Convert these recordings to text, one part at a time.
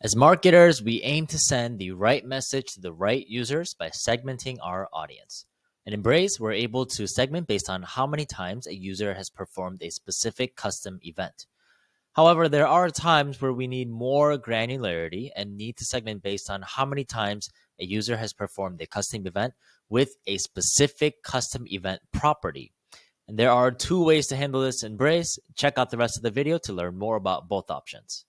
As marketers, we aim to send the right message to the right users by segmenting our audience. In Braze, we're able to segment based on how many times a user has performed a specific custom event. However, there are times where we need more granularity and need to segment based on how many times a user has performed a custom event with a specific custom event property. And there are two ways to handle this in Braze. Check out the rest of the video to learn more about both options.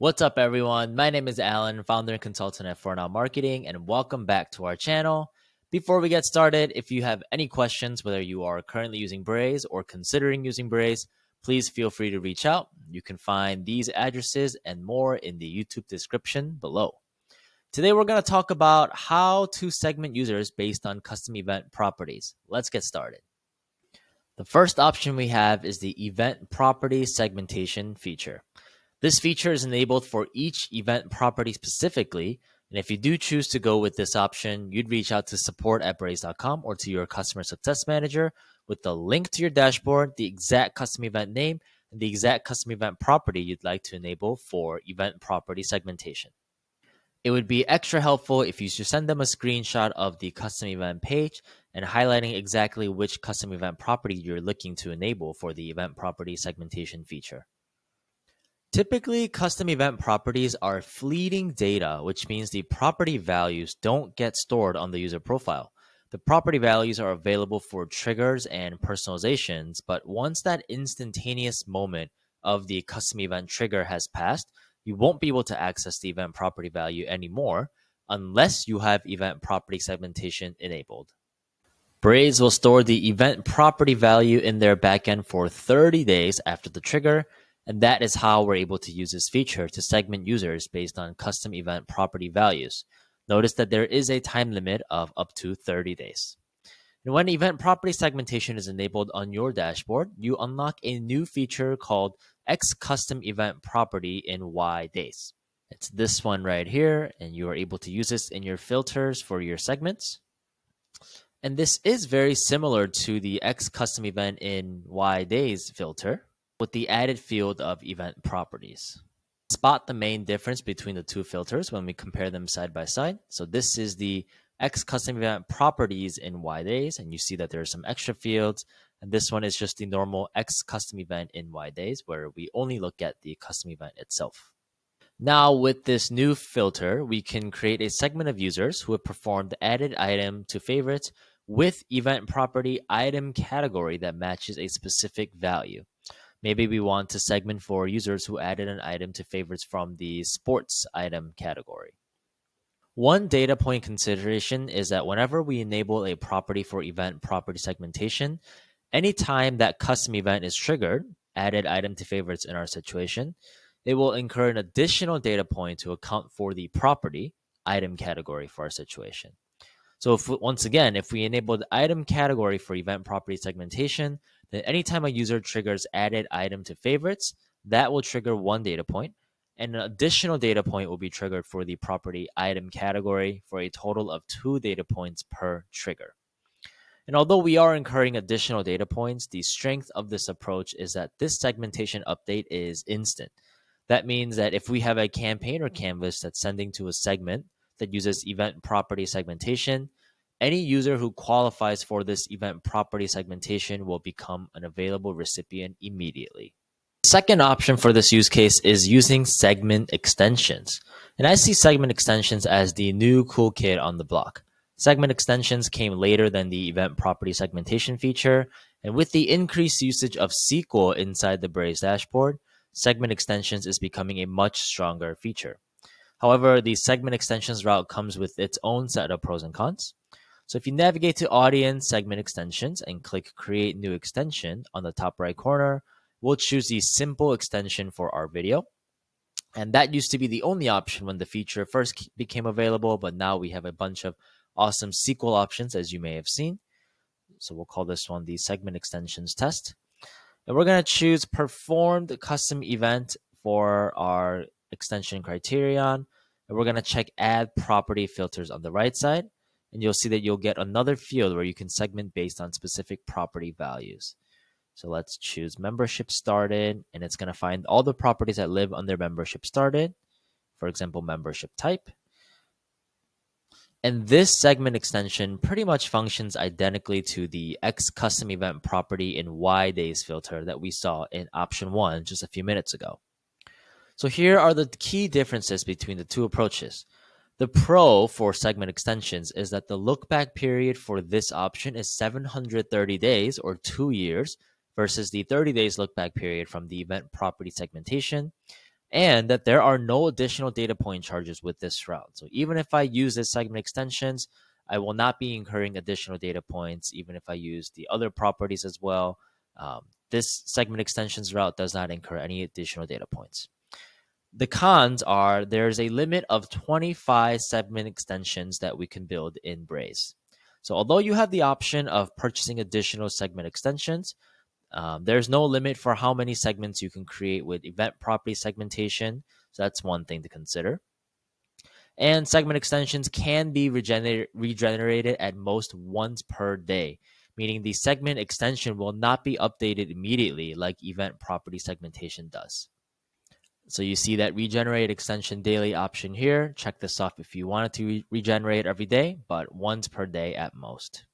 What's up, everyone? My name is Allan, founder and consultant at For Now Marketing, and welcome back to our channel. Before we get started, if you have any questions, whether you are currently using Braze or considering using Braze, please feel free to reach out. You can find these addresses and more in the YouTube description below. Today, we're going to talk about how to segment users based on custom event properties. Let's get started. The first option we have is the event property segmentation feature. This feature is enabled for each event property specifically and if you do choose to go with this option, you'd reach out to support at braze.com or to your customer success manager with the link to your dashboard, the exact custom event name, and the exact custom event property you'd like to enable for event property segmentation. It would be extra helpful if you should send them a screenshot of the custom event page and highlighting exactly which custom event property you're looking to enable for the event property segmentation feature. Typically, custom event properties are fleeting data, which means the property values don't get stored on the user profile. The property values are available for triggers and personalizations, but once that instantaneous moment of the custom event trigger has passed, you won't be able to access the event property value anymore unless you have event property segmentation enabled. Braze will store the event property value in their backend for 30 days after the trigger and that is how we're able to use this feature to segment users based on custom event property values. Notice that there is a time limit of up to 30 days. And when event property segmentation is enabled on your dashboard, you unlock a new feature called X custom event property in Y days. It's this one right here, and you are able to use this in your filters for your segments. And this is very similar to the X custom event in Y days filter with the added field of event properties. Spot the main difference between the two filters when we compare them side by side. So this is the X custom event properties in Y days, and you see that there are some extra fields. And this one is just the normal X custom event in Y days, where we only look at the custom event itself. Now, with this new filter, we can create a segment of users who have performed added item to favorites with event property item category that matches a specific value. Maybe we want to segment for users who added an item to favorites from the sports item category. One data point consideration is that whenever we enable a property for event property segmentation, anytime that custom event is triggered, added item to favorites in our situation, it will incur an additional data point to account for the property item category for our situation. So if, once again, if we enable the item category for event property segmentation, then anytime a user triggers added item to favorites, that will trigger one data point, and an additional data point will be triggered for the property item category for a total of two data points per trigger. And although we are incurring additional data points, the strength of this approach is that this segmentation update is instant. That means that if we have a campaign or canvas that's sending to a segment that uses event property segmentation, any user who qualifies for this event property segmentation will become an available recipient immediately. The second option for this use case is using segment extensions. And I see segment extensions as the new cool kid on the block. Segment extensions came later than the event property segmentation feature, and with the increased usage of SQL inside the Braze dashboard, segment extensions is becoming a much stronger feature. However, the segment extensions route comes with its own set of pros and cons. So if you navigate to audience segment extensions and click create new extension on the top right corner, we'll choose the simple extension for our video. And that used to be the only option when the feature first became available, but now we have a bunch of awesome SQL options as you may have seen. So we'll call this one the segment extensions test. And we're going to choose performed custom event for our extension criterion. And we're going to check add property filters on the right side and you'll see that you'll get another field where you can segment based on specific property values. So let's choose membership started, and it's going to find all the properties that live under membership started. for example, membership type. And this segment extension pretty much functions identically to the X custom event property in Y days filter that we saw in option one just a few minutes ago. So here are the key differences between the two approaches. The pro for segment extensions is that the look back period for this option is 730 days or two years versus the 30 days look back period from the event property segmentation and that there are no additional data point charges with this route. So even if I use this segment extensions, I will not be incurring additional data points, even if I use the other properties as well. Um, this segment extensions route does not incur any additional data points. The cons are there's a limit of 25 segment extensions that we can build in Braze. So although you have the option of purchasing additional segment extensions, um, there's no limit for how many segments you can create with event property segmentation. So that's one thing to consider. And segment extensions can be regener- regenerated at most once per day, meaning the segment extension will not be updated immediately like event property segmentation does. So you see that regenerate extension daily option here. Check this off if you wanted to re- regenerate every day, but once per day at most.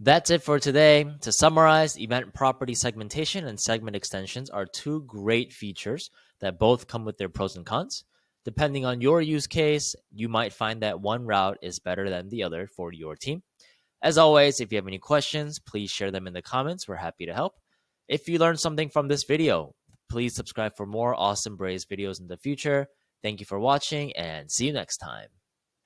That's it for today. To summarize, event property segmentation and segment extensions are two great features that both come with their pros and cons. Depending on your use case, you might find that one route is better than the other for your team. As always, if you have any questions, please share them in the comments. We're happy to help. If you learned something from this video, please subscribe for more awesome Braze videos in the future. Thank you for watching and see you next time.